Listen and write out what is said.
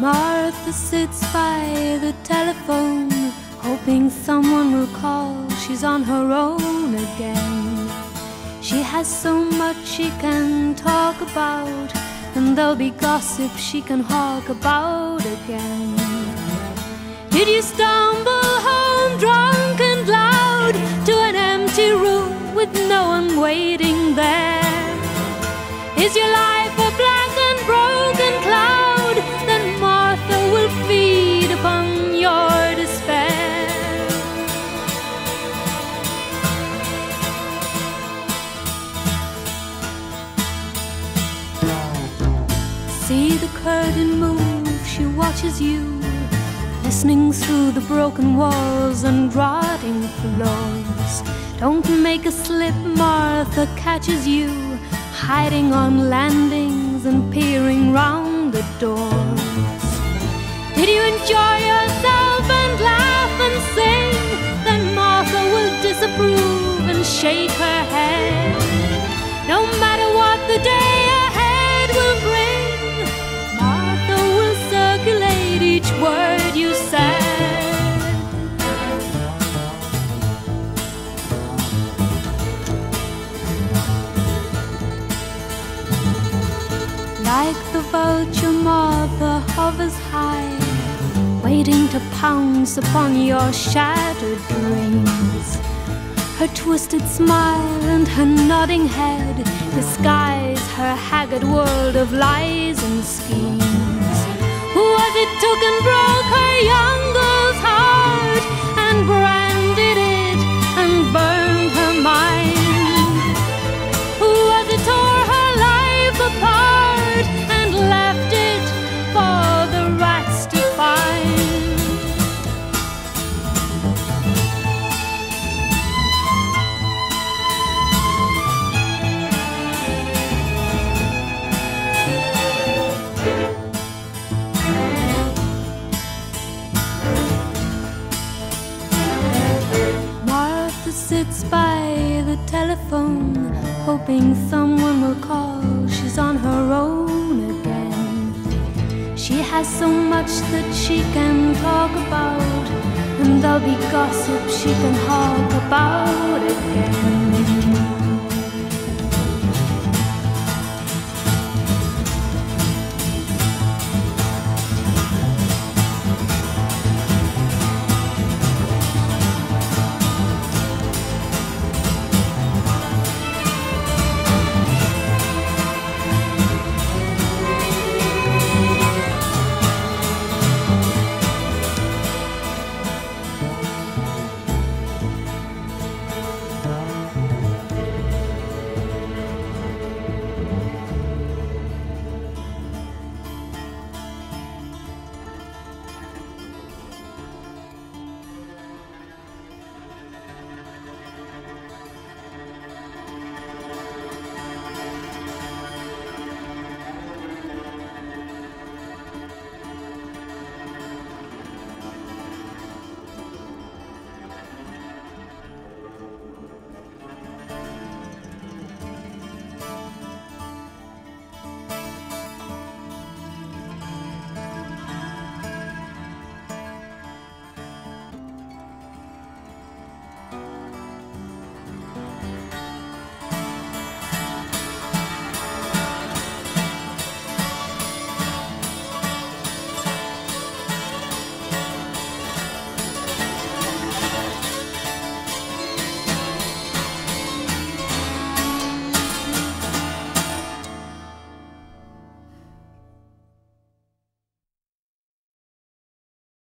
Martha sits by the telephone, hoping someone will call. She's on her own again. She has so much she can talk about, and there'll be gossip she can hawk about again. Did you stumble home drunk and loud to an empty room with no one waiting there? Is your life The curtain move, she watches you, listening through the broken walls and rotting floors. Don't make a slip, Martha catches you, hiding on landings and peering round the doors. Like the vulture, mother hovers high, waiting to pounce upon your shattered dreams. Her twisted smile and her nodding head disguise her haggard world of lies and schemes. Was it took and broke her young girl's heart and branded sits by the telephone, hoping someone will call. She's on her own again. She has so much that she can talk about, and there'll be gossip she can hawk about.